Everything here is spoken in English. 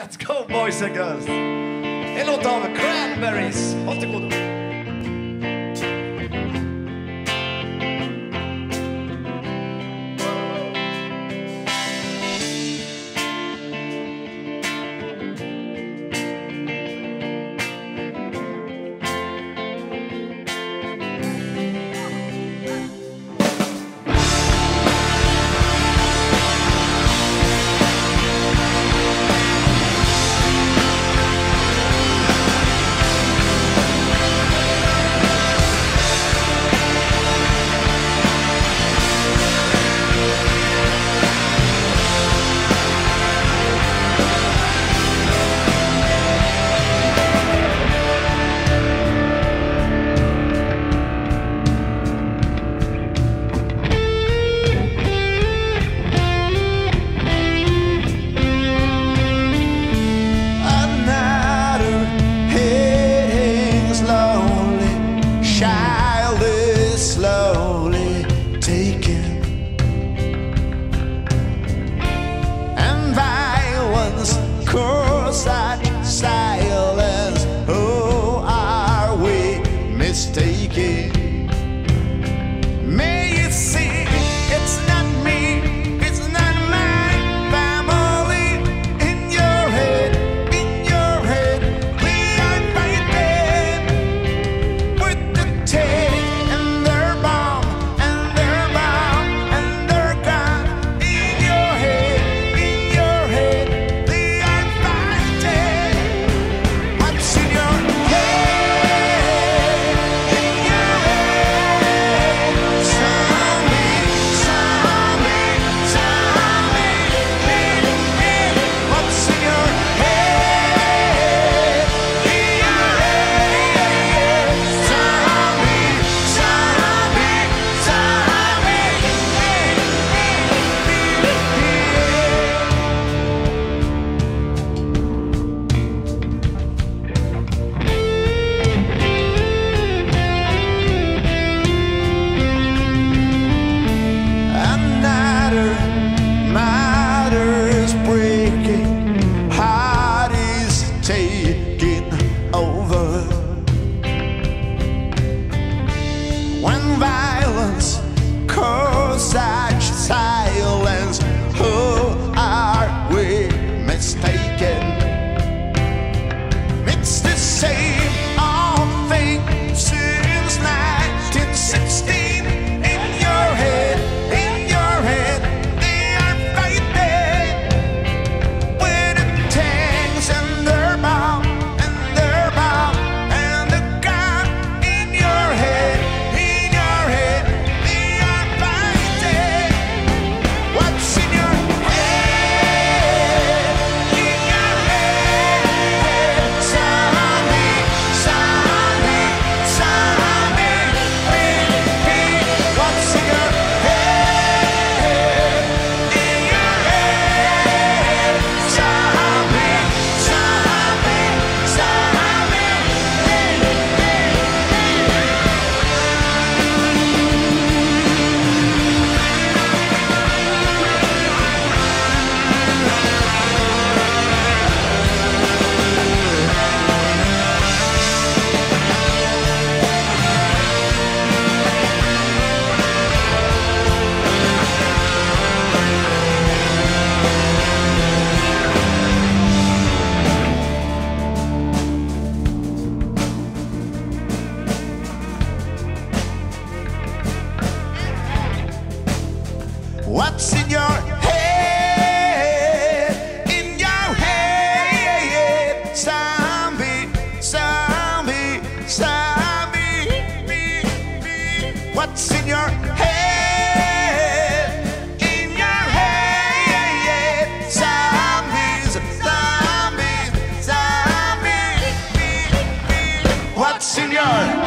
Let's go boys and girls! En låt av Cranberries. Håll. side. over. What's in your head? In your head, zombie, zombie, zombie. What's in your head? In your head, zombies, zombies, zombies. What's in your